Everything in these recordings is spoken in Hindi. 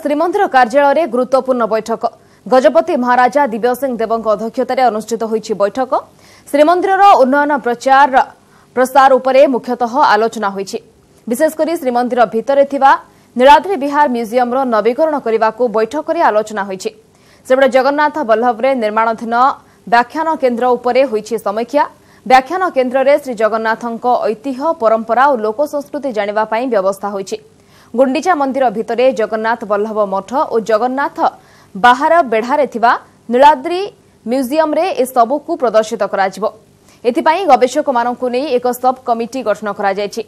ଶ୍ରୀମନ୍ଦିର କାର୍ଯ୍ୟାଳୟରେ ଗୁରୁତ୍ୱପୂର୍ଣ୍ଣ ବୈଠକ ଗଜପତି ମହାରାଜା ଦିବ୍ୟ ସିଂ ଦେବଙ୍କ ଅଧ୍ୟକ୍ଷତାରେ ଅନୁଷ୍ଠିତ ହୋଇଛି ବୈଠକ ଶ୍ରୀମନ୍ଦିରର ଉନ୍ନୟନ ପ୍ରଚାର ପ୍ରସାର ଉପରେ ମୁଖ୍ୟତଃ ଆଲୋଚନା ହୋଇଛି ବିଶେଷକରି ଶ୍ରୀମନ୍ଦିର ଭିତରେ ଥିବା ନୀଳାଦ୍ରି ବିହାର ମ୍ୟୁଜିୟମ୍ର ନବୀକରଣ କରିବାକୁ ବୈଠକରେ ଆଲୋଚନା ହୋଇଛି ସେପଟେ ଜଗନ୍ନାଥ ବଲ୍ଲଭରେ ନିର୍ମାଣାଧୀନ ବ୍ୟାଖ୍ୟାନ କେନ୍ଦ୍ର ଉପରେ ହୋଇଛି ସମୀକ୍ଷା ବ୍ୟାଖ୍ୟାନ କେନ୍ଦ୍ରରେ ଶ୍ରୀଜଗନ୍ନାଥଙ୍କ ଐତିହ୍ୟ ପରମ୍ପରା ଓ ଲୋକସଂସ୍କୃତି ଜାଣିବା ପାଇଁ ବ୍ୟବସ୍ଥା ହୋଇଛି ଗୁଣ୍ଡିଚା ମନ୍ଦିର ଭିତରେ ଜଗନ୍ନାଥ ବଲ୍ଲଭ ମଠ ଓ ଜଗନ୍ନାଥ ବାହାର ବେଢ଼ାରେ ଥିବା ନୀଳାଦ୍ରି ମ୍ୟୁଜିୟମ୍ରେ ଏସବୁକୁ ପ୍ରଦର୍ଶିତ କରାଯିବ ଏଥିପାଇଁ ଗବେଷକମାନଙ୍କୁ ନେଇ ଏକ ସବ୍ କମିଟି ଗଠନ କରାଯାଇଛି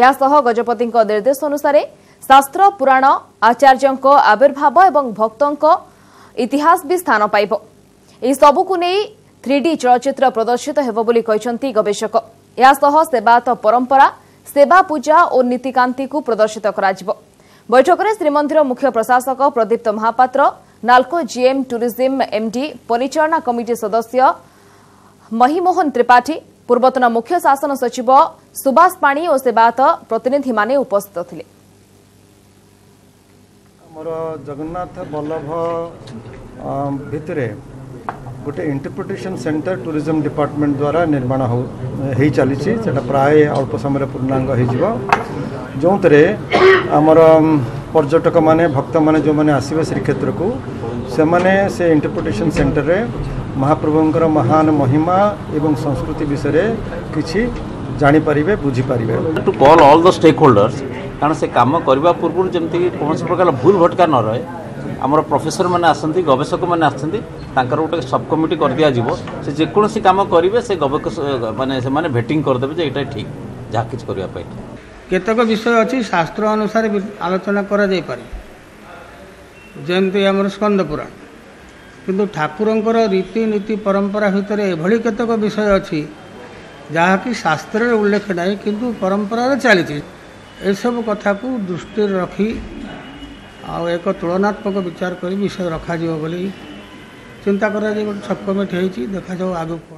ଏହାସହ ଗଜପତିଙ୍କ ନିର୍ଦ୍ଦେଶ ଅନୁସାରେ ଶାସ୍ତ୍ର ପୁରାଣ ଆଚାର୍ଯ୍ୟଙ୍କ ଆବିର୍ଭାବ ଏବଂ ଭକ୍ତଙ୍କ ଇତିହାସ ବି ସ୍ଥାନ ପାଇବ ଏହିସବୁକୁ ନେଇ ଥ୍ରି ଡି ଚଳଚ୍ଚିତ୍ର ପ୍ରଦର୍ଶିତ ହେବ ବୋଲି କହିଛନ୍ତି ଗବେଷକ ଏହାସହ ସେବାୟତ ପରମ୍ପରା सेवा पूजा को प्रदर्शित हुन्छ बैठकले श्रीमन्दिर मुख्य प्रशासक Pradipta Mahapatra NALCO GM tourism MD परिचाहना committee सदस्य महिमोहन त्रिपाठी पूर्वतन मुख्य शासन सचिव सुबास पाणीत प्रतिनिधि उपस्थित ले गोटे इंटरप्रिटेसन सेंटर टूरीजम डिपार्टमेंट द्वारा निर्माण हो चली प्राय अल्प समय पूर्णांग जो थे आमर पर्यटक मैंने भक्त मैंने जो मैंने आसवे श्रीक्षेत्र को से मैंने से इंटरप्रिटेशन सेन्टर में महाप्रभुं महान महिमा एवं संस्कृति विषय किसी जापर बुझीपर टू कल अल द स्टेक होल्डर्स कारण से कम करने पूर्व जमी कौन प्रकार भूल भटका न रहे आम प्रफेसर मैंने आसती गवेशक मैंने आ गोटे सब कमिटी कर दिया से जेकोसी कम करेंगे से गवेश मानने भेटिंग करदे ये ठीक जहाँ किसी करने केतक विषय अच्छी शास्त्र अनुसार आलोचना कर आम स्कंदपुराण किंतु ठाकुर नीति परंपरा भितर एभली केतक विषय अच्छी जहाँकि शास्त्र उल्लेख ना कि परंपर चली सब कथा को दृष्टि रखी आ एक तुलनात्मक विचार कर विषय रखा बोली চিন্তা করা যে ଗୋଟେ ଛକ ମିଠି ହେଇଛି ଦେଖାଯାଉ ଆଗକୁ